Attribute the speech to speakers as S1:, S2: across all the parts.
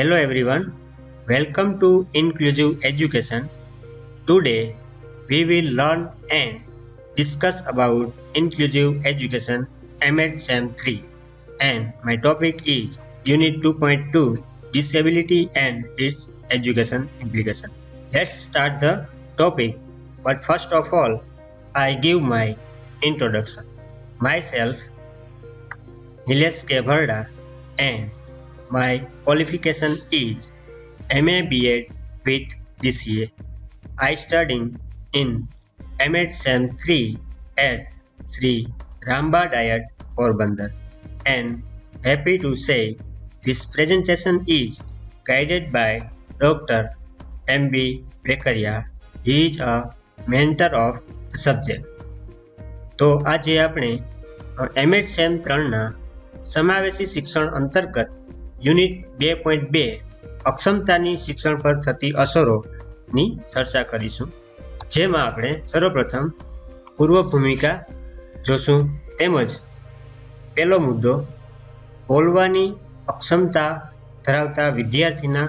S1: Hello everyone, welcome to Inclusive Education. Today we will learn and discuss about Inclusive Education MED SEM 3 and my topic is Unit 2.2 Disability and its Education Implication. Let's start the topic but first of all I give my introduction. Myself Nilesh K. Bharda and my qualification is MA BEd with BCA. I studying in MEd SEM 3 at Sri Ramba Diet Porbandar and happy to say this presentation is guided by Dr. M.B. Vekaria. He is a mentor of the subject. તો આજે આપણે M Ed same ત્રણના સમાવેશી શિક્ષણ અંતર્ગત unit બે point બે અક્ષમતાની શિક્ષણ પર થતી અસરોની ચર્ચા કરીશું. જેમાં આપણે સર્વપ્રથમ પૂર્વ ભૂમિકા જોશું. તેમજ પહેલો મુદ્દો, બોલવાની અક્ષમતા ધરાવતા વિદ્યાર્થીના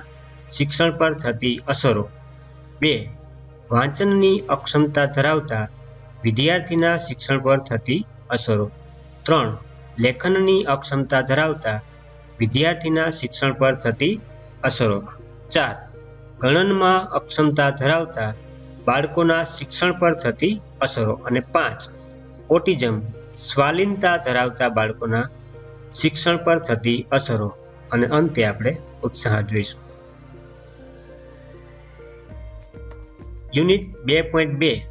S1: શિક્ષણ પર થતી અસરો. બે, વાંચનની અક્ષમતા ધરાવતા વિદ્યાર્થીના શિક્ષણ પર થતી અસરો. ત્રણ, લેખનની અક્ષમતા ધરાવતા વિદ્યાર્થીના શિક્ષણ પર થતી અસરો. ચાર, ગણનમાં અક્ષમતા ધરાવતા બાળકોના શિક્ષણ પર થતી અસરો. અને પાંચ, ઓટિઝમ, સ્વાલિનતા ધરાવતા બાળકોના શિક્ષણ પર થતી અસરો. અને અંતે આપણે ઉત્સાહ જોઈશું. યુનિટ બે પોઈન્ટ બે,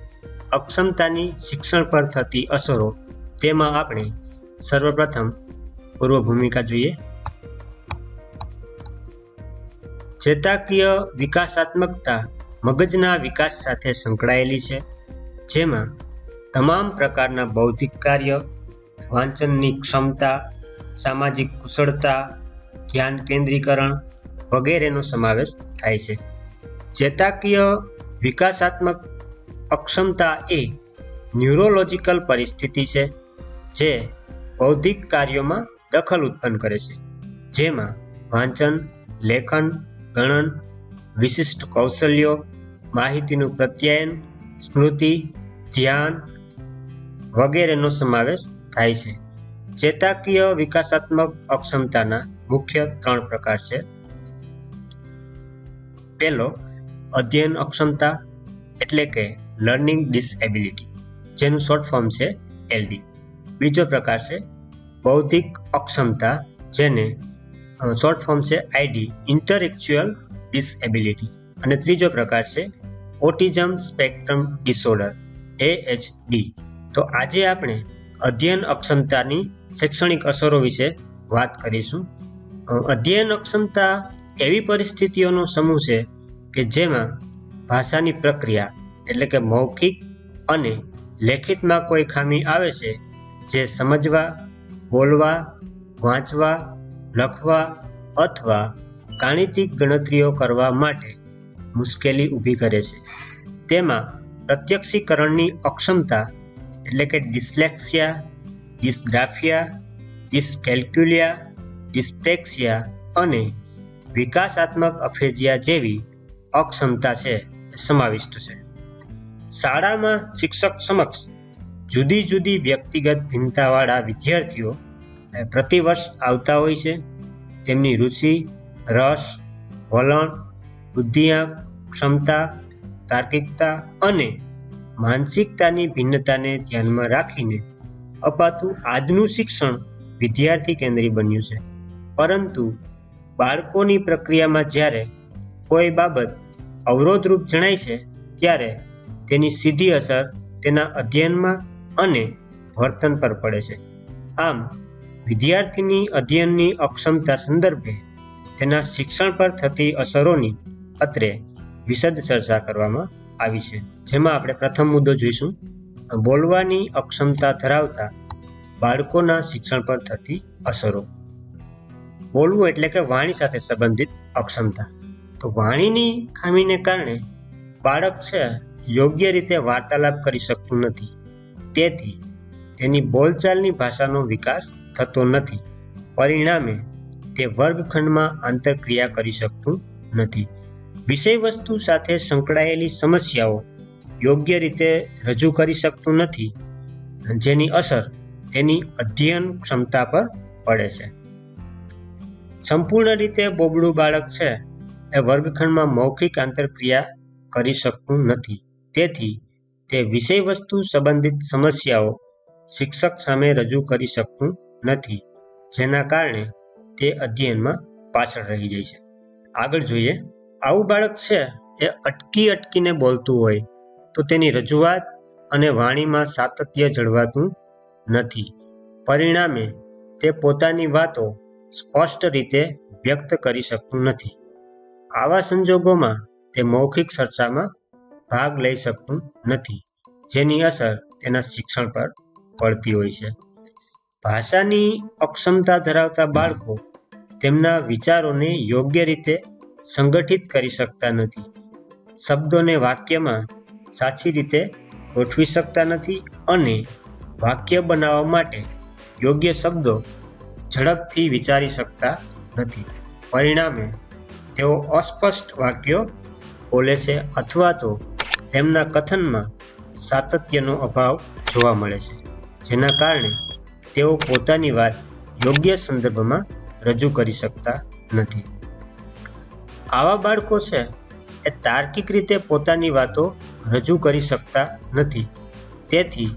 S1: અક્ષમતાની શિક્ષણ પર થતી અસરો. તેમાં આપણે સર્વપ્રથમ પૂર્વ ભૂમિકા જોઈએ. ચેતાકીય વિકાસાત્મકતા મગજના વિકાસ સાથે સંકળાયેલી છે, જેમાં તમામ પ્રકારના બૌદ્ધિક કાર્ય, વાંચનની ક્ષમતા, સામાજિક કુશળતા, ધ્યાન કેન્દ્રીકરણ વગેરેનો સમાવેશ થાય છે. ચેતાકીય વિકાસાત્મક અક્ષમતા એ ન્યુરોલોજીકલ પરિસ્થિતિ છે, જે બૌદ્ધિક કાર્યોમાં દખલ ઉત્પન્ન કરે છે. જેમાં વાંચન, લેખન ગણન, વિશિષ્ટ કૌશલ્યો, માહિતીનું પ્રત્યાયન, સ્મૃતિ, ધ્યાન વગેરેનો સમાવેશ થાય છે. ચેતાકીય વિકાસાત્મક અક્ષમતાના મુખ્ય ત્રણ પ્રકાર છે. પહેલો, અધ્યયન અક્ષમતા એટલે કે લર્નિંગ ડિસએબિલિટી જેનું શોર્ટ ફોર્મ છે એલડી બીજો પ્રકાર છે, બૌદ્ધિક અક્ષમતા, જેને શોર્ટ ફોર્મ છે આઈડી ઇન્ટરેક્ચ્યુઅલ ડિસએબિલિટી અને ત્રીજો પ્રકાર છે ઓટિઝમ સ્પેક્ટ્રમ ડિસઓર્ડર એએચડી તો આજે આપણે અધ્યયન અક્ષમતાની શૈક્ષણિક અસરો વિશે વાત કરીશું. અધ્યયન અક્ષમતા એવી પરિસ્થિતિઓનો સમૂહ છે કે જેમાં ભાષાની પ્રક્રિયા, એટલે કે મૌખિક અને લેખિતમાં કોઈ ખામી આવે છે, જે સમજવા, બોલવા, વાંચવા લખવા અથવા ગાણિતિક ગણતરીઓ કરવા માટે મુશ્કેલી ઊભી કરે છે. તેમાં પ્રત્યક્ષીકરણની અક્ષમતા, એટલે કે ડિસ્લેક્સિયા, ડિસ્ગ્રાફિયા, ડિસ્કેલ્ક્યુલિયા ડિસ્પેક્સિયા અને વિકાસાત્મક અફેજિયા જેવી અક્ષમતા છે, સમાવિષ્ટ છે. શાળામાં શિક્ષક સમક્ષ જુદી જુદી વ્યક્તિગત ભિન્નતાવાળા વિદ્યાર્થીઓ પ્રતિવર્ષ આવતા હોય છે. તેમની રુચિ, રસ, વલણ, બુદ્ધિઆંક, ક્ષમતા, તાર્કિકતા અને માનસિકતાની ભિન્નતાને ધ્યાનમાં રાખીને અપાતું આજનું શિક્ષણ વિદ્યાર્થી કેન્દ્રી બન્યું છે. પરંતુ બાળકોની પ્રક્રિયામાં જ્યારે કોઈ બાબત અવરોધરૂપ જણાય છે, ત્યારે તેની સીધી અસર તેના અધ્યયનમાં અને વર્તન પર પડે છે. આમ વિદ્યાર્થીની અધ્યયનની અક્ષમતા સંદર્ભે તેના શિક્ષણ પર થતી અસરોની અત્રે વિશદ ચર્ચા કરવામાં આવી છે. જેમાં આપણે પ્રથમ મુદ્દો જોઈશું. બોલવાની અક્ષમતા ધરાવતા બાળકોના શિક્ષણ પર થતી અસરો. બોલવું એટલે કે વાણી સાથે સંબંધિત અક્ષમતા. તો વાણીની ખામીને કારણે બાળક છે, યોગ્ય રીતે વાર્તાલાપ કરી શકતું નથી. તેથી તેની બોલચાલની ભાષાનો વિકાસ થતો નથી. પરિણામે, તે વર્ગખંડમાં આંતરક્રિયા કરી શકતું નથી. વિષય વસ્તુ સાથે સંકળાયેલી સમસ્યાઓ યોગ્ય રીતે રજૂ કરી શકતું નથી, જેની અસર તેની અધ્યયન ક્ષમતા પર પડે છે. સંપૂર્ણ રીતે બોબડું બાળક છે, એ વર્ગખંડમાં મૌખિક આંતરક્રિયા કરી શકતું નથી. તેથી, તે વિષય વસ્તુ સંબંધિત સમસ્યાઓ શિક્ષક સામે રજૂ કરી શકતું નથી. જેના કારણે તે અધ્યયનમાં પાછળ રહી જાય છે. આગળ જોઈએ. આવું બાળક છે, એ અટકી અટકીને બોલતું હોય, તો તેની રજૂઆત અને વાણીમાં સાતત્ય જળવાતું નથી. પરિણામે, તે પોતાની વાતો સ્પષ્ટ રીતે વ્યક્ત કરી શકતું નથી. આવા સંજોગોમાં તે મૌખિક ચર્ચામાં ભાગ લઈ શકતું નથી, જેની અસર તેના શિક્ષણ પર પડતી હોય છે. ભાષાની અક્ષમતા ધરાવતા બાળકો તેમના વિચારોને યોગ્ય રીતે સંગઠિત કરી શકતા નથી. શબ્દોને વાક્યમાં સાચી રીતે ગોઠવી શકતા નથી અને વાક્ય બનાવવા માટે યોગ્ય શબ્દો ઝડપથી વિચારી શકતા નથી. પરિણામે, તેઓ અસ્પષ્ટ વાક્યો બોલે છે અથવા તો તેમના કથનમાં સાતત્યનો અભાવ જોવા મળે છે, જેના કારણે તેઓ પોતાની વાત યોગ્ય સંદર્ભમાં રજૂ કરી શકતા નથી. આવા બાળકો છે એ તાર્કિક રીતે પોતાની વાતો રજૂ કરી શકતા નથી. તેથી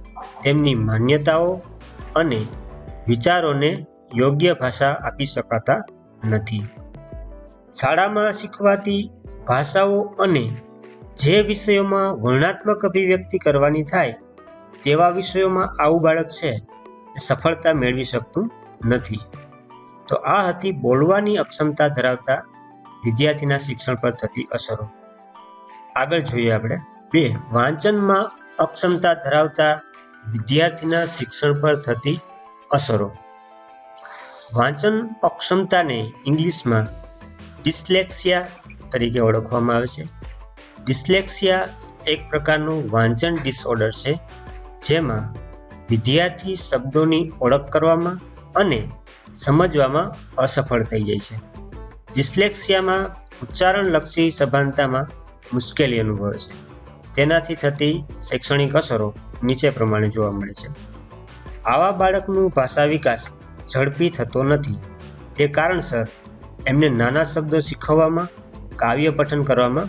S1: તેમની માન્યતાઓ અને વિચારોને યોગ્ય ભાષા આપી શકાતા નથી. શાળામાં શીખવાતી ભાષાઓ અને જે વિષયોમાં વર્ણાત્મક અભિવ્યક્તિ કરવાની થાય, તેવા વિષયોમાં આવું બાળક છે સફળતા મેળવી શકતું નથી. તો આ હતી બોલવાની અક્ષમતા ધરાવતા વિદ્યાર્થીના શિક્ષણ પર થતી અસરો. આગળ જોઈએ આપણે. બે, વાંચનમાં અક્ષમતા ધરાવતા વિદ્યાર્થીના શિક્ષણ પર થતી અસરો. વાંચન અક્ષમતાને ઇંગ્લિશમાં ડિસ્લેક્સિયા તરીકે ઓળખવામાં આવે છે. ડિસ્લેક્સિયા એક પ્રકારનું વાંચન ડિસઓર્ડર છે, જેમાં વિદ્યાર્થી શબ્દોની ઓળખ કરવામાં અને સમજવામાં અસફળ થઈ જાય છે. ડિસ્લેક્સિયામાં ઉચ્ચારણલક્ષી સભાનતામાં મુશ્કેલી અનુભવે છે. તેનાથી થતી શૈક્ષણિક અસરો નીચે પ્રમાણે જોવા મળે છે. આવા બાળકનું ભાષા વિકાસ ઝડપી થતો નથી. તે કારણસર એમને નાના શબ્દો શીખવવામાં, કાવ્ય પઠન કરવામાં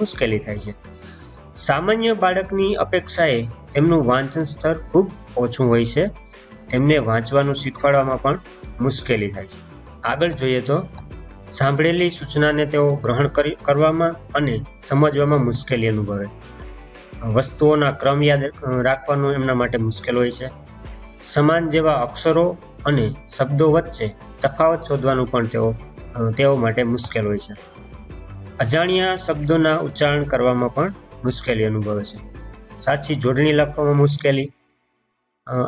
S1: મુશ્કેલી થાય છે. સામાન્ય બાળકની અપેક્ષાએ તેમનું વાંચન સ્તર ખૂબ ઓછું હોય છે. તેમને વાંચવાનું શીખવાડવામાં પણ મુશ્કેલી થાય છે. આગળ જોઈએ તો, સાંભળેલી સૂચનાને તેઓ ગ્રહણ કરી, કરવામાં અને સમજવામાં મુશ્કેલી અનુભવે. વસ્તુઓના ક્રમ યાદ રાખવાનું એમના માટે મુશ્કેલ હોય છે. સમાન જેવા અક્ષરો અને શબ્દો વચ્ચે તફાવત શોધવાનું પણ તેઓ તેઓ માટે મુશ્કેલ હોય છે. અજાણ્યા શબ્દોના ઉચ્ચારણ કરવામાં પણ મુશ્કેલી અનુભવે છે. સાચી જોડણી લખવામાં મુશ્કેલી.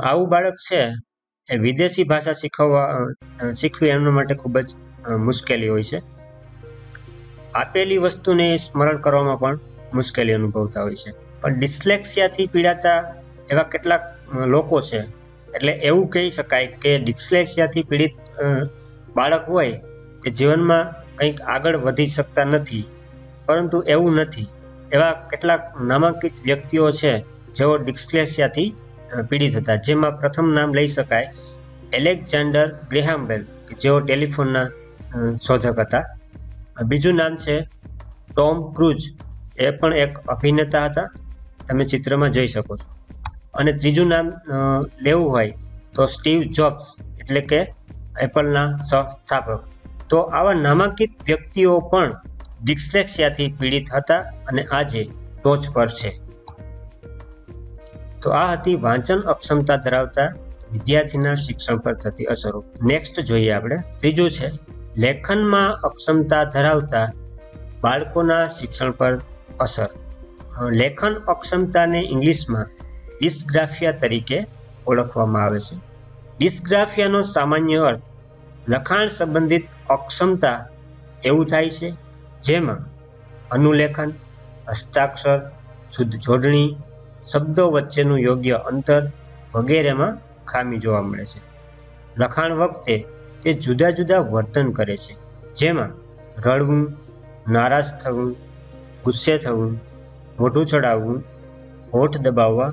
S1: આવું બાળક છે એ વિદેશી ભાષા શીખવવા શીખવી એમના માટે ખૂબ જ મુશ્કેલી હોય છે. આપેલી વસ્તુને સ્મરણ કરવામાં પણ મુશ્કેલી અનુભવતા હોય છે. પણ ડિસ્લેક્સિયાથી પીડાતા એવા કેટલાક લોકો છે. એટલે એવું કહી શકાય કે ડિસ્લેક્સિયાથી પીડિત બાળક હોય તે જીવનમાં કંઈક આગળ વધી શકતા નથી. પરંતુ એવું નથી. એવા કેટલાક નામાંકિત વ્યક્તિઓ છે, જેઓ ડિસ્લેક્સિયાથી પીડિત હતા. જેમાં પ્રથમ નામ લઈ શકાય એલેક્ઝાન્ડર ગ્રેહામબેલ જેઓ ટેલિફોનના શોધક હતા. બીજું નામ છે ટોમ ક્રુઝ. એ પણ એક અભિનેતા હતા. તમે ચિત્રમાં જોઈ શકો છો. અને ત્રીજું નામ લેવું હોય તો સ્ટીવ જોબ્સ, એટલે કે એપલના સહસ્થાપક તો આવા નામાંકિત વ્યક્તિઓ પણ ડિસ્લેક્સિયાથી પીડિત હતા અને આજે ટોચ પર છે. તો આ હતી વાંચન અક્ષમતા ધરાવતા વિદ્યાર્થીના શિક્ષણ પર થતી અસરો. નેક્સ્ટ જોઈએ આપણે. ત્રીજું છે, લેખનમાં અક્ષમતા ધરાવતા બાળકોના શિક્ષણ પર અસર. લેખન અક્ષમતાને ઇંગ્લિશમાં ડિસ્ગ્રાફિયા તરીકે ઓળખવામાં આવે છે. ડિસ્ગ્રાફિયાનો સામાન્ય અર્થ લખાણ સંબંધિત અક્ષમતા એવું થાય છે જેમાં અનુલેખન, હસ્તાક્ષર શુદ્ધ જોડણી, શબ્દો વચ્ચેનું યોગ્ય અંતર વગેરેમાં ખામી જોવા મળે છે. લખાણ વખતે તે જુદા જુદા વર્તન કરે છે, જેમાં રડવું, નારાજ થવું, ગુસ્સે થવું, મોઢું ચડાવવું, હોઠ દબાવવા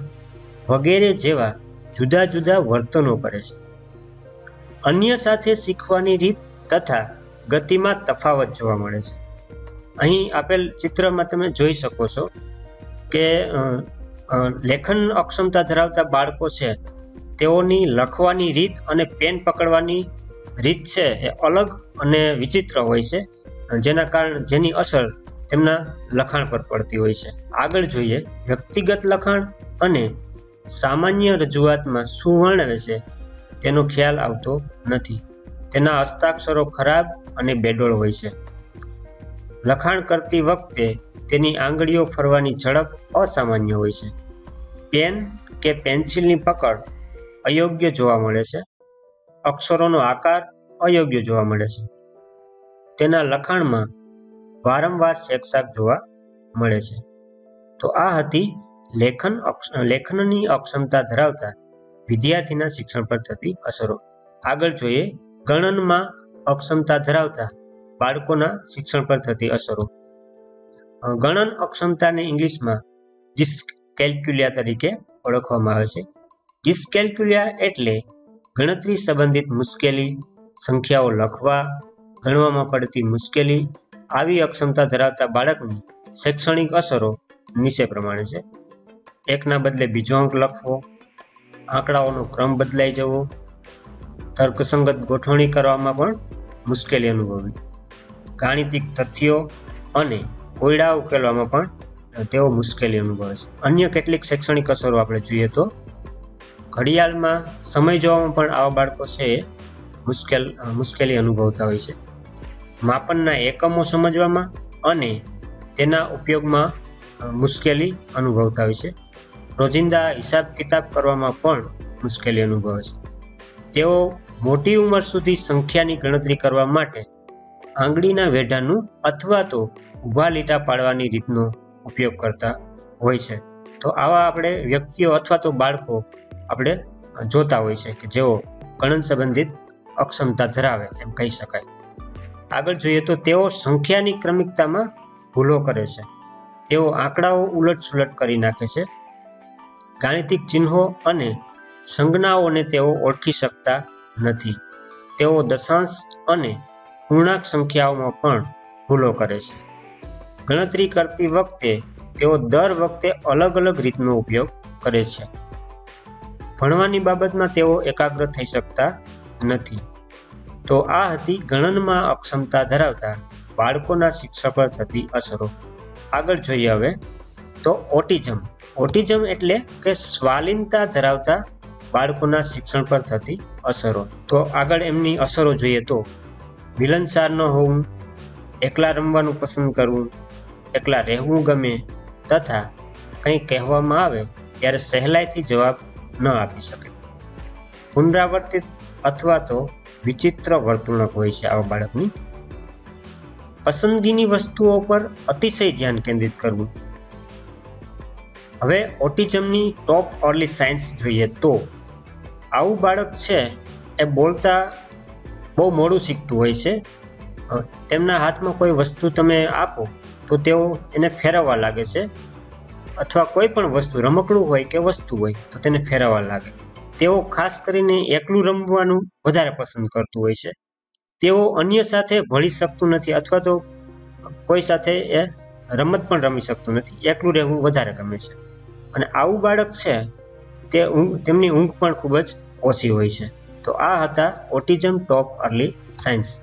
S1: વગેરે જેવા જુદા જુદા વર્તનો કરે છે. અન્ય સાથે શીખવાની રીત તથા ગતિમાં તફાવત જોવા મળે છે. અહીં આપેલ ચિત્રમાં તમે જોઈ શકો છો કે લેખન અક્ષમતા ધરાવતા બાળકો છે. તેઓની લખવાની રીત અને પેન પકડવાની રીત છે એ અલગ અને વિચિત્ર હોય છે, જેના કારણે જેની અસર તેમના લખાણ પર પડતી હોય છે. આગળ જોઈએ, વ્યક્તિગત લખાણ અને સામાન્ય રજૂઆતમાં શું વર્ણવે છે તેનો ખ્યાલ આવતો નથી. તેના હસ્તાક્ષરો ખરાબ અને બેડોળ હોય છે. લખાણ કરતી વખતે તેની આંગળીઓ ફરવાની ઝડપ અસામાન્ય હોય છે. પેન કે પેન્સિલની પકડ અયોગ્ય જોવા મળે છે. અક્ષરોનો આકાર અયોગ્ય જોવા મળે છે. તેના લખાણમાં વારંવાર શેકશાક જોવા મળે છે. તો આ હતી લેખન લેખનની અક્ષમતા ધરાવતા વિદ્યાર્થીના શિક્ષણ પર થતી અસરો. આગળ જોઈએ ગણનમાં અક્ષમતા ધરાવતા બાળકોના શિક્ષણ પર થતી અસરો. ગણન અક્ષમતાને ઇંગ્લિશમાં ડિસ્કેલ્ક્યુલિયા તરીકે ઓળખવામાં આવે છે. ડિસ્કેલ્ક્યુલિયા એટલે ગણતરી સંબંધિત મુશ્કેલી, સંખ્યાઓ લખવા, ગણવામાં પડતી મુશ્કેલી, આવી અક્ષમતા ધરાવતા બાળકની શૈક્ષણિક અસરો નીચે પ્રમાણે છે. એકના બદલે બીજો અંક લખવો, આંકડાઓનો ક્રમ બદલાઈ જવો, તર્કસંગત ગોઠવણી કરવામાં પણ મુશ્કેલી અનુભવી ગાણિતિક તથ્યો અને કોયડા ઉકેલવામાં પણ તેઓ મુશ્કેલી અનુભવે છે. અન્ય કેટલીક શૈક્ષણિક અસરો આપણે જોઈએ તો ઘડિયાળમાં સમય જોવામાં પણ આવા બાળકો છે, મુશ્કેલ, મુશ્કેલી અનુભવતા હોય છે. માપનના એકમો સમજવામાં અને તેના ઉપયોગમાં મુશ્કેલી અનુભવતા હોય છે. રોજિંદા હિસાબ કિતાબ કરવામાં પણ મુશ્કેલી અનુભવે છે. તેઓ મોટી ઉંમર સુધી સંખ્યાની ગણતરી કરવા માટે આંગળીના વેઢાનું અથવા તો ઊભા લીટા પાડવાની રીતનો ઉપયોગ કરતા હોય છે. તો આવા આપણે વ્યક્તિઓ અથવા તો બાળકો આપણે જોતા હોય છે કે જેઓ ગણન સંબંધિત અક્ષમતા ધરાવે એમ કહી શકાય. આગળ જોઈએ તો તેઓ સંખ્યાની ક્રમિકતામાં ભૂલો કરે છે. તેઓ આંકડાઓ ઉલટ સુલટ કરી નાખે છે. ગાણિતિક ચિહ્નો અને સંજ્ઞાઓને તેઓ ઓળખી શકતા નથી. તેઓ દશાંશ અને પૂર્ણાંક સંખ્યાઓમાં પણ ભૂલો કરે છે. ગણતરી કરતી વખતે તેઓ દર વખતે અલગ અલગ રીતનો ઉપયોગ કરે છે. ભણવાની બાબતમાં તેઓ એકાગ્ર થઈ શકતા નથી. તો આ હતી ગણનમાં અક્ષમતા ધરાવતા બાળકોના શિક્ષણ પર થતી અસરો. આગળ જોઈએ હવે તો ઓટિઝમ. ઓટિઝમ એટલે કે સ્વાલિનતા ધરાવતા બાળકોના શિક્ષણ પર થતી અસરો. તો આગળ એમની અસરો જોઈએ તો મિલનસાર ન હોવું એકલા રમવાનું પસંદ કરવું એકલા રહેવું ગમે તથા કંઈ કહેવામાં આવે ત્યારે સહેલાઈથી જવાબ ન આપી શકે. પુનરાવર્તિત અથવા તો વિચિત્ર વર્તણૂક હોય છે આવા બાળકની. પસંદગીની વસ્તુઓ પર અતિશય ધ્યાન કેન્દ્રિત કરવું. હવે ઓટિઝમની ટોપ અર્લી સાયન્સ જોઈએ તો, આવું બાળક છે એ બોલતા બહુ મોડું શીખતું હોય છે. તેમના હાથમાં કોઈ વસ્તુ તમે આપો, તો તેઓ એને ફેરવવા લાગે છે. અથવા કોઈ પણ વસ્તુ, રમકડું હોય કે વસ્તુ હોય, તો તેને ફેરવવા લાગે. તેઓ ખાસ કરીને એકલું રમવાનું વધારે પસંદ કરતું હોય છે. તેઓ અન્ય સાથે ભળી શકતું નથી અથવા તો કોઈ સાથે એ રમત પણ રમી શકતું નથી. એકલું રહેવું વધારે ગમે છે. અને આવું બાળક છે, તે ઊંઘ, તેમની ઊંઘ પણ ખૂબ જ ઓછી હોય છે. તો આ હતા ઓટિઝમ ટોપ અર્લી સાયન્સ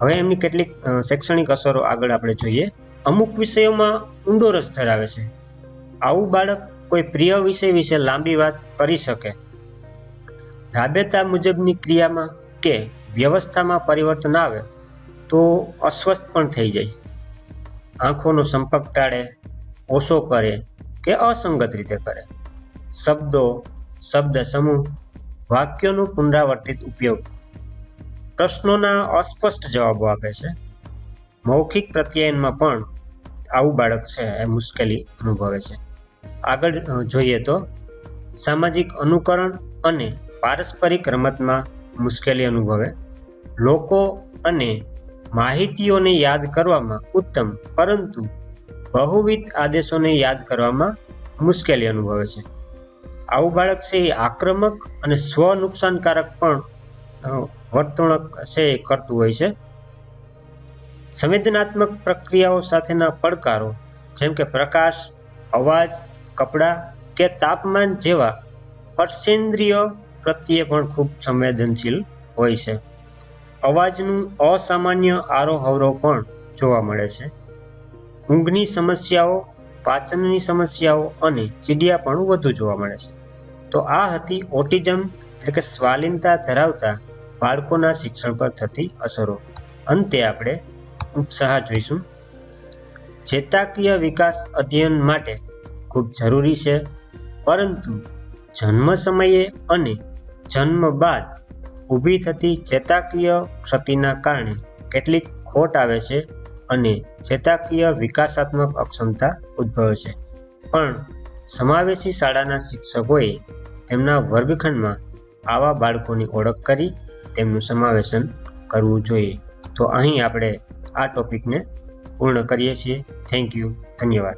S1: હવે એમની કેટલીક શૈક્ષણિક અસરો આગળ આપણે જોઈએ. અમુક વિષયોમાં ઊંડો રસ ધરાવે છે. આવું બાળક કોઈ પ્રિય વિષય વિશે લાંબી વાત કરી શકે. રાબેતા મુજબની ક્રિયામાં કે વ્યવસ્થામાં પરિવર્તન આવે તો અસ્વસ્થ પણ થઈ જાય. આંખોનો સંપર્ક ટાળે ઓછો કરે કે અસંગત રીતે કરે. શબ્દો, શબ્દ સમૂહ વાક્યોનો પુનરાવર્તિત ઉપયોગ. પ્રશ્નોના અસ્પષ્ટ જવાબો આપે છે. મૌખિક પ્રત્યાયનમાં પણ આવું બાળક છે એ મુશ્કેલી અનુભવે છે. આગળ જોઈએ તો, સામાજિક અનુકરણ અને પારસ્પરિક રમતમાં મુશ્કેલી અનુભવે. લોકો અને માહિતીઓને યાદ કરવામાં ઉત્તમ, પરંતુ બહુવિધ આદેશોને યાદ કરવામાં મુશ્કેલી અનુભવે છે. આવું બાળક છે એ આક્રમક અને સ્વ નુકસાનકારક પણ વર્તણૂક છે એ કરતું હોય છે. સંવેદનાત્મક પ્રક્રિયાઓ સાથેના પડકારો, જેમ કે પ્રકાશ, અવાજ, કપડાં કે તાપમાન જેવા સ્પર્શેન્દ્રિય પ્રત્યે પણ ખૂબ સંવેદનશીલ હોય છે. અવાજનું અસામાન્ય આરોહવરો પણ જોવા મળે છે. ઊંઘની સમસ્યાઓ, પાચનની સમસ્યાઓ અને ચીડિયાપણું વધુ જોવા મળે છે. તો આ હતી ઓટિઝમ એટલે કે સ્વાલિનતા ધરાવતા બાળકોના શિક્ષણ પર થતી અસરો. અંતે આપણે ઉપસાહ જોઈશું. ચેતાકીય વિકાસ અધ્યયન માટે ખૂબ જરૂરી છે, પરંતુ જન્મ સમયે અને જન્મ બાદ ઊભી થતી ચેતાકીય ક્ષતિના કારણે કેટલીક ખોટ આવે છે અને ચેતાકીય વિકાસાત્મક અક્ષમતા ઉદ્ભવે છે. પણ સમાવેશી શાળાના શિક્ષકોએ તેમના વર્ગખંડમાં આવા બાળકોની ઓળખ કરી તેમનું સમાવેશન કરવું જોઈએ. તો અહીં આપણે આ ટોપિકને પૂર્ણ કરીએ છીએ. થેન્ક યુ ધન્યવાદ.